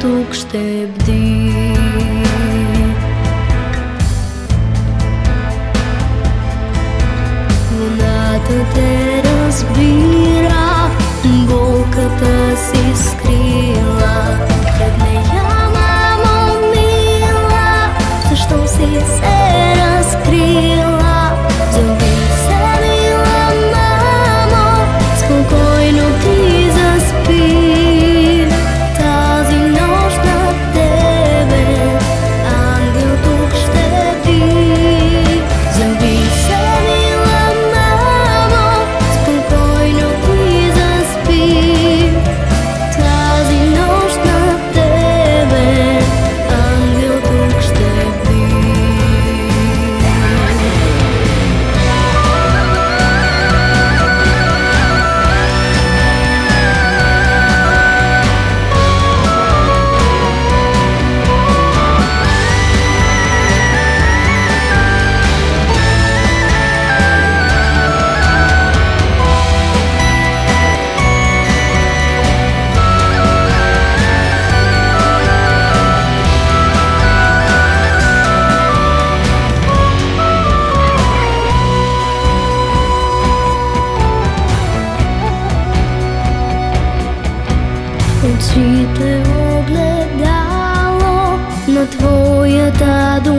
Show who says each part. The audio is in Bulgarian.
Speaker 1: тук ще бди. Луната те разбира, болката си скри. очите огледало на твоята дума.